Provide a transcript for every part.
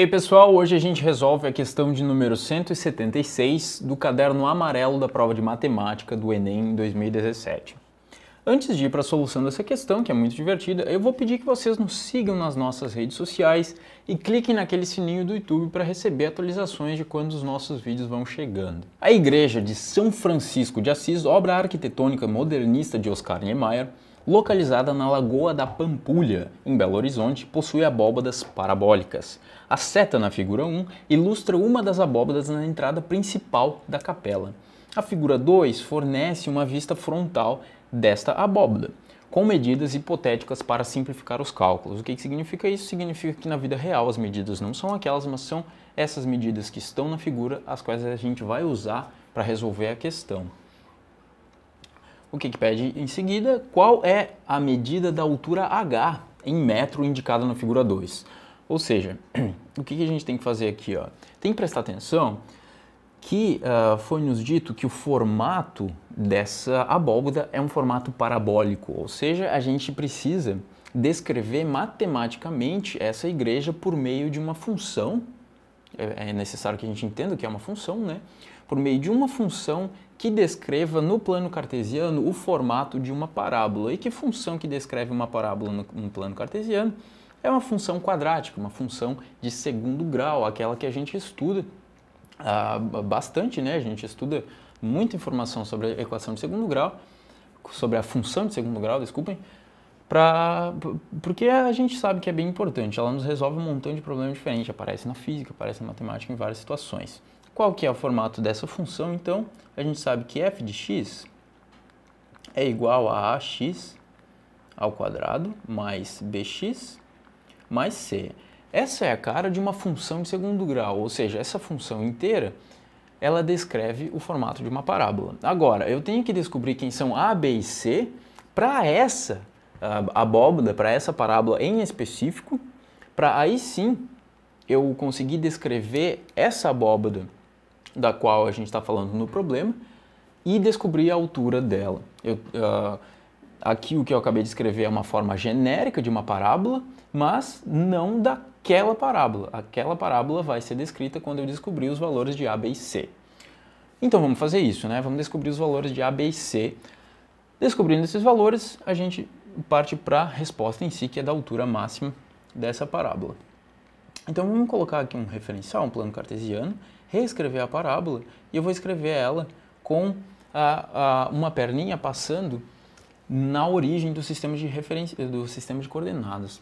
aí pessoal, hoje a gente resolve a questão de número 176 do caderno amarelo da prova de matemática do Enem 2017. Antes de ir para a solução dessa questão, que é muito divertida, eu vou pedir que vocês nos sigam nas nossas redes sociais e cliquem naquele sininho do YouTube para receber atualizações de quando os nossos vídeos vão chegando. A igreja de São Francisco de Assis, obra arquitetônica modernista de Oscar Niemeyer, localizada na Lagoa da Pampulha, em Belo Horizonte, possui abóbadas parabólicas. A seta na figura 1 ilustra uma das abóbadas na entrada principal da capela. A figura 2 fornece uma vista frontal desta abóbada, com medidas hipotéticas para simplificar os cálculos. O que, que significa isso? Significa que na vida real as medidas não são aquelas, mas são essas medidas que estão na figura, as quais a gente vai usar para resolver a questão o que, que pede em seguida? Qual é a medida da altura H em metro indicada na figura 2? Ou seja, o que, que a gente tem que fazer aqui? Ó? Tem que prestar atenção que uh, foi nos dito que o formato dessa abóbada é um formato parabólico, ou seja, a gente precisa descrever matematicamente essa igreja por meio de uma função. É, é necessário que a gente entenda que é uma função, né? Por meio de uma função que descreva no plano cartesiano o formato de uma parábola. E que função que descreve uma parábola no, no plano cartesiano? É uma função quadrática, uma função de segundo grau, aquela que a gente estuda ah, bastante, né? A gente estuda muita informação sobre a equação de segundo grau, sobre a função de segundo grau, desculpem, pra, porque a gente sabe que é bem importante. Ela nos resolve um montão de problemas diferentes, aparece na física, aparece na matemática em várias situações. Qual que é o formato dessa função? Então, a gente sabe que f de x é igual a ax ao quadrado mais bx mais c. Essa é a cara de uma função de segundo grau, ou seja, essa função inteira ela descreve o formato de uma parábola. Agora, eu tenho que descobrir quem são a, b e c para essa abóbada, para essa parábola em específico, para aí sim eu conseguir descrever essa abóbada da qual a gente está falando no problema e descobrir a altura dela. Eu, uh, aqui o que eu acabei de escrever é uma forma genérica de uma parábola, mas não daquela parábola. Aquela parábola vai ser descrita quando eu descobrir os valores de A, B e C. Então vamos fazer isso, né? Vamos descobrir os valores de A, B e C. Descobrindo esses valores, a gente parte para a resposta em si, que é da altura máxima dessa parábola. Então vamos colocar aqui um referencial, um plano cartesiano, reescrever a parábola e eu vou escrever ela com a, a, uma perninha passando na origem do sistema de referência, do sistema de coordenadas.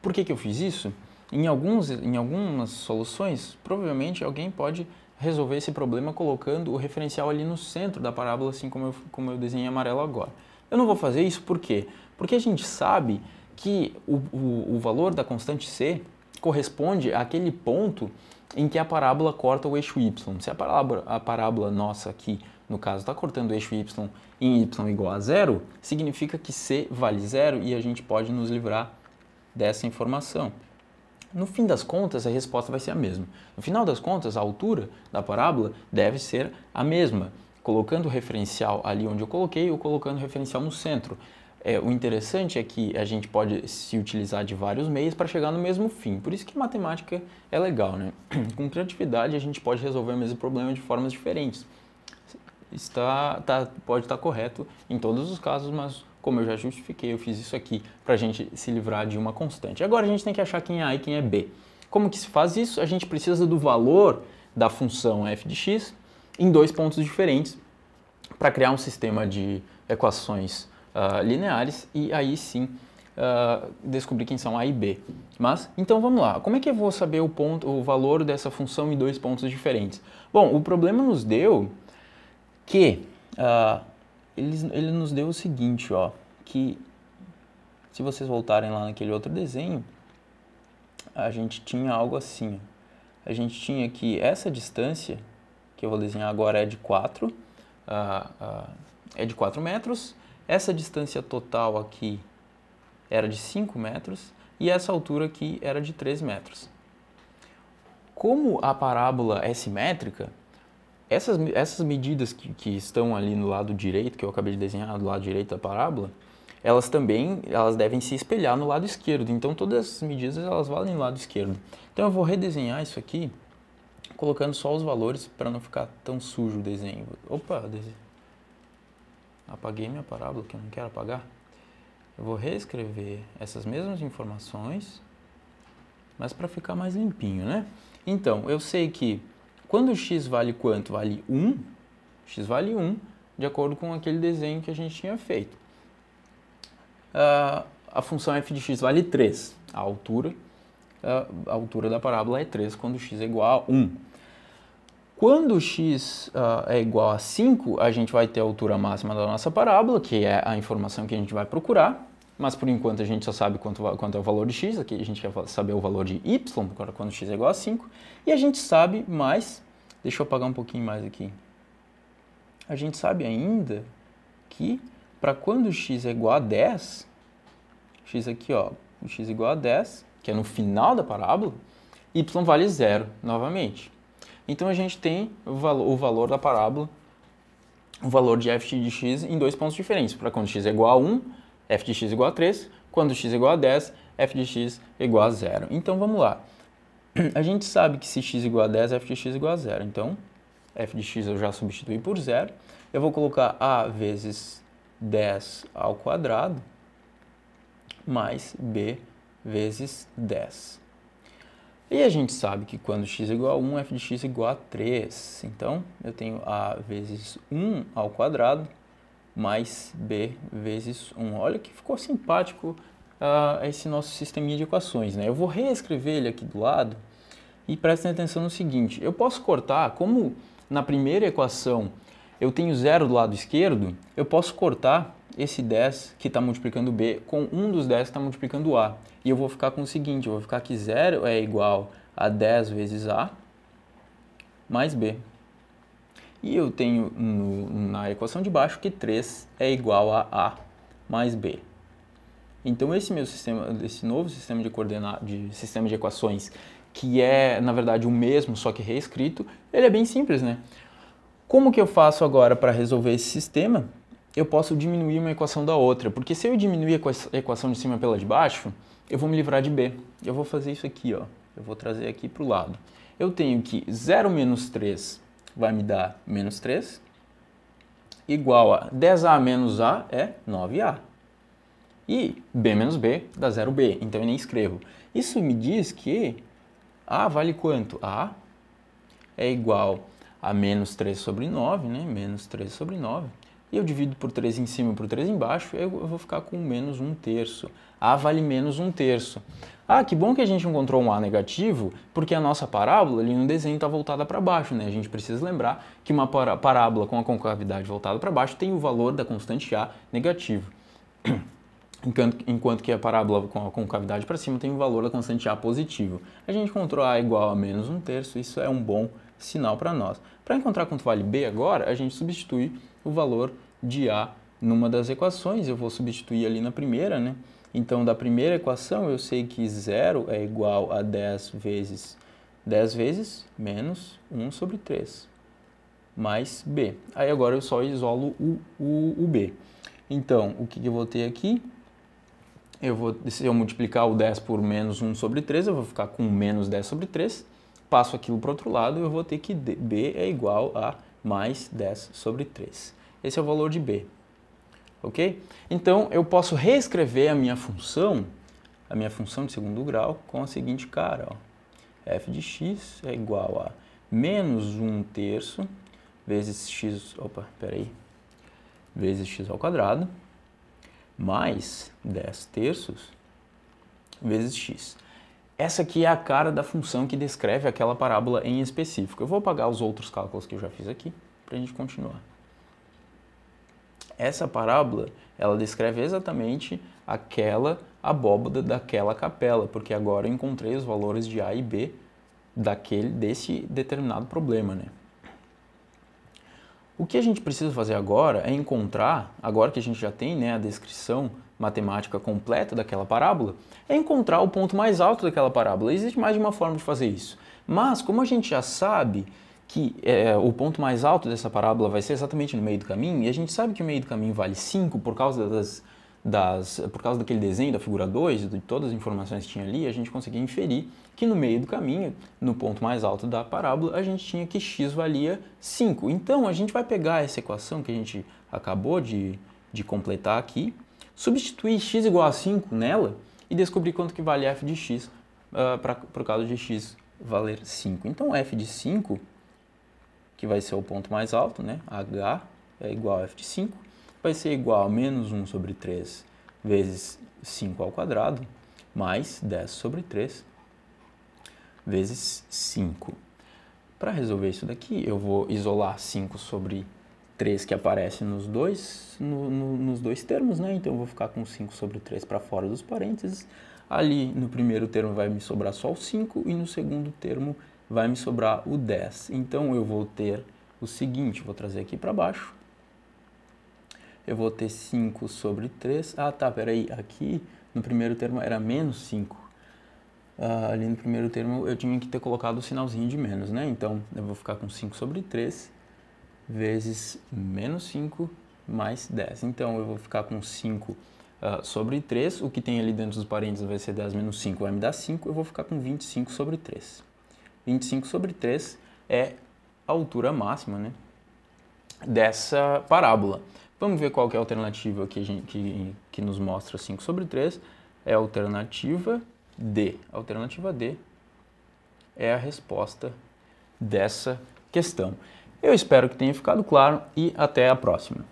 Por que, que eu fiz isso? Em, alguns, em algumas soluções, provavelmente alguém pode resolver esse problema colocando o referencial ali no centro da parábola, assim como eu, como eu desenhei amarelo agora. Eu não vou fazer isso por quê? Porque a gente sabe que o, o, o valor da constante c corresponde àquele ponto em que a parábola corta o eixo y. Se a parábola, a parábola nossa aqui, no caso, está cortando o eixo y em y igual a zero, significa que c vale zero e a gente pode nos livrar dessa informação. No fim das contas, a resposta vai ser a mesma. No final das contas, a altura da parábola deve ser a mesma, colocando o referencial ali onde eu coloquei ou colocando o referencial no centro. É, o interessante é que a gente pode se utilizar de vários meios para chegar no mesmo fim. Por isso que matemática é legal, né? Com criatividade a gente pode resolver o mesmo problema de formas diferentes. Está, tá, pode estar correto em todos os casos, mas como eu já justifiquei, eu fiz isso aqui para a gente se livrar de uma constante. Agora a gente tem que achar quem é A e quem é B. Como que se faz isso? A gente precisa do valor da função f de x em dois pontos diferentes para criar um sistema de equações uh, lineares e aí sim uh, descobrir quem são A e B. Mas, então vamos lá. Como é que eu vou saber o, ponto, o valor dessa função em dois pontos diferentes? Bom, o problema nos deu que uh, ele, ele nos deu o seguinte, ó, que se vocês voltarem lá naquele outro desenho, a gente tinha algo assim. A gente tinha que essa distância, que eu vou desenhar agora, é de 4, uh, uh, é de 4 metros, essa distância total aqui era de 5 metros e essa altura aqui era de 3 metros. Como a parábola é simétrica, essas, essas medidas que, que estão ali no lado direito, que eu acabei de desenhar do lado direito da parábola, elas também elas devem se espelhar no lado esquerdo. Então todas essas medidas elas valem no lado esquerdo. Então eu vou redesenhar isso aqui colocando só os valores para não ficar tão sujo o desenho. Opa, apaguei minha parábola que eu não quero apagar. Eu vou reescrever essas mesmas informações, mas para ficar mais limpinho, né? Então, eu sei que quando x vale quanto? Vale 1, x vale 1, de acordo com aquele desenho que a gente tinha feito. Uh, a função f de x vale 3, a altura, a altura da parábola é 3 quando x é igual a 1. Quando x uh, é igual a 5, a gente vai ter a altura máxima da nossa parábola, que é a informação que a gente vai procurar, mas por enquanto a gente só sabe quanto, quanto é o valor de x, aqui a gente quer saber o valor de y, quando x é igual a 5, e a gente sabe mais, deixa eu apagar um pouquinho mais aqui, a gente sabe ainda que para quando x é igual a 10, x aqui, ó, x é igual a 10, que é no final da parábola, y vale zero novamente. Então a gente tem o valor, o valor da parábola, o valor de f de x em dois pontos diferentes. Para quando x é igual a 1, f de x igual a 3, quando x é igual a 10, f de x é igual a 0. Então vamos lá. A gente sabe que se x é igual a 10, f de x é igual a 0. Então, f de x eu já substituí por 0. Eu vou colocar a vezes 10 ao quadrado mais b vezes 10. E a gente sabe que quando x é igual a 1, f de x é igual a 3. Então, eu tenho a vezes 1 ao quadrado mais b vezes 1. Olha que ficou simpático uh, esse nosso sisteminha de equações. Né? Eu vou reescrever ele aqui do lado e prestem atenção no seguinte. Eu posso cortar, como na primeira equação eu tenho zero do lado esquerdo, eu posso cortar esse 10 que está multiplicando b com um dos 10 que está multiplicando a. E eu vou ficar com o seguinte, eu vou ficar que zero é igual a 10 vezes a mais b. E eu tenho no, na equação de baixo que 3 é igual a A mais B. Então esse meu sistema, esse novo sistema de coordenadas, de sistema de equações, que é na verdade o mesmo, só que reescrito, ele é bem simples, né? Como que eu faço agora para resolver esse sistema? Eu posso diminuir uma equação da outra, porque se eu diminuir a equação de cima pela de baixo, eu vou me livrar de B. Eu vou fazer isso aqui, ó. Eu vou trazer aqui para o lado. Eu tenho que 0 menos 3 vai me dar menos 3, igual a 10A menos A é 9A. E B menos B dá 0B, então eu nem escrevo. Isso me diz que A vale quanto? A é igual a menos 3 sobre 9, né? menos 3 sobre 9. E eu divido por 3 em cima e por 3 embaixo, eu vou ficar com menos 1 terço. A vale menos 1 terço. Ah, que bom que a gente encontrou um A negativo, porque a nossa parábola ali no desenho está voltada para baixo, né? A gente precisa lembrar que uma parábola com a concavidade voltada para baixo tem o valor da constante A negativo. Enquanto, enquanto que a parábola com a concavidade para cima tem o valor da constante A positivo. A gente encontrou A igual a menos um terço, isso é um bom sinal para nós. Para encontrar quanto vale B agora, a gente substitui o valor de A numa das equações. Eu vou substituir ali na primeira, né? Então, da primeira equação, eu sei que zero é igual a 10 vezes 10 vezes menos 1 sobre 3, mais b. Aí agora eu só isolo o, o, o b. Então, o que, que eu vou ter aqui? Eu vou, se eu multiplicar o 10 por menos 1 sobre 3, eu vou ficar com menos 10 sobre 3. Passo aquilo para o outro lado, eu vou ter que b é igual a mais 10 sobre 3. Esse é o valor de b ok? Então, eu posso reescrever a minha função, a minha função de segundo grau, com a seguinte cara, ó. f de x é igual a menos 1 terço vezes x, opa, peraí, vezes x ao quadrado, mais 10 terços vezes x. Essa aqui é a cara da função que descreve aquela parábola em específico. Eu vou apagar os outros cálculos que eu já fiz aqui para a gente continuar. Essa parábola, ela descreve exatamente aquela abóbada daquela capela, porque agora eu encontrei os valores de A e B daquele desse determinado problema, né? O que a gente precisa fazer agora é encontrar, agora que a gente já tem né, a descrição matemática completa daquela parábola, é encontrar o ponto mais alto daquela parábola. Existe mais de uma forma de fazer isso. Mas, como a gente já sabe que é, o ponto mais alto dessa parábola vai ser exatamente no meio do caminho, e a gente sabe que o meio do caminho vale 5 por causa das, das, por causa daquele desenho da figura 2, de todas as informações que tinha ali, a gente conseguia inferir que no meio do caminho, no ponto mais alto da parábola, a gente tinha que x valia 5. Então, a gente vai pegar essa equação que a gente acabou de, de completar aqui, substituir x igual a 5 nela e descobrir quanto que vale f de x uh, pra, por causa de x valer 5. Então, f de 5, que vai ser o ponto mais alto, né? h é igual a f de 5, vai ser igual a menos 1 sobre 3 vezes 5 ao quadrado, mais 10 sobre 3 vezes 5. Para resolver isso daqui, eu vou isolar 5 sobre 3 que aparece nos dois, no, no, nos dois termos, né? Então eu vou ficar com 5 sobre 3 para fora dos parênteses. Ali no primeiro termo vai me sobrar só o 5 e no segundo termo vai me sobrar o 10. Então eu vou ter o seguinte, vou trazer aqui para baixo eu vou ter 5 sobre 3. Ah, tá, peraí, aqui no primeiro termo era menos 5. Ah, ali no primeiro termo eu tinha que ter colocado o sinalzinho de menos, né? Então, eu vou ficar com 5 sobre 3 vezes menos 5 mais 10. Então, eu vou ficar com 5 uh, ah, sobre 3. O que tem ali dentro dos parênteses vai ser 10 menos 5, vai me dar 5. Eu vou ficar com 25 sobre 3. 25 sobre 3 é a altura máxima, né? Dessa parábola. Vamos ver qual é a alternativa que, a gente, que, que nos mostra 5 sobre 3. É a alternativa D. A alternativa D é a resposta dessa questão. Eu espero que tenha ficado claro e até a próxima.